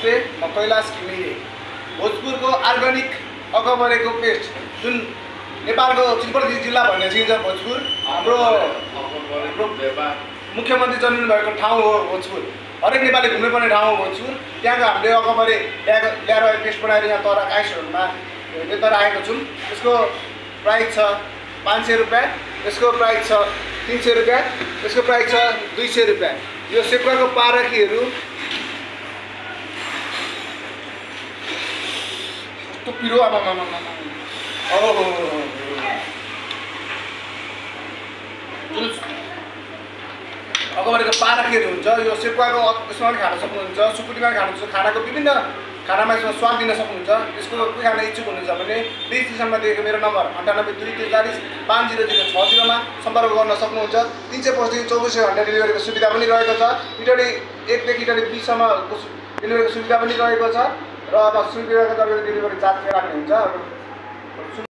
नमस्ते म कैलाश घिमिरे। भोजपुरको अर्ग्यानिक अगमरेको पेस्ट जुन नेपालको चिलपर्दी जिल्ला भन्ने चिन्छ भोजपुर। हाम्रो मुख्यमन्त्री जन्मिनु भएको ठाउँ हो भोजपुर। हरेक नेपाली घुम्नुपर्ने ठाउँ हो भोजपुर। त्यहाँको हामीले अगमरे ल्याएको ल्याएर पेस्ट बनाएर यहाँ तर आइसहरूमा लिएर आएको छौँ। यसको प्राइस छ पाँच सय रुपियाँ यसको प्राइस छ तिन सय रुपियाँ यसको प्राइस छ दुई सय रुपियाँ। यो सेकुवाको पारखीहरू कस्तो पिरो आमा ओहो जुन अगाडिको पारखीहरू हुन्छ यो सेकुवाको यसमा पनि खान सक्नुहुन्छ सुकुटीमा पनि खानुहुन्छ खानाको विभिन्न खानामा यसमा स्वाद दिन सक्नुहुन्छ यसको के खान इच्छुक हुनुहुन्छ भने डिस्क्रिप्सनमा दिएको मेरो नम्बर अन्ठानब्बे दुई त्रिचालिस पाँच जिरो जिरो छ जिरोमा सम्पर्क गर्न सक्नुहुन्छ तिन सय पच्चिस चौबिसै घन्टा डेलिभरीको सुविधा पनि रहेको छ इटली एकदेखि इटली बिससम्मको डेलिभरीको सुविधा पनि रहेको छ र अब सुविधाको तपाईँको डेलिभरी चार्ज के राख्ने हुन्छ